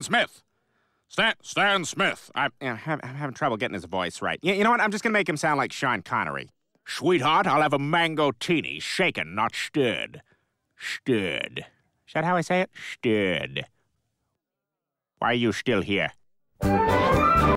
Smith. Stan, Stan Smith. I'm, having trouble getting his voice right. You, you know what? I'm just going to make him sound like Sean Connery. Sweetheart, I'll have a mango teeny, shaken, not stirred. Stirred. Is that how I say it? Stirred. Why are you still here?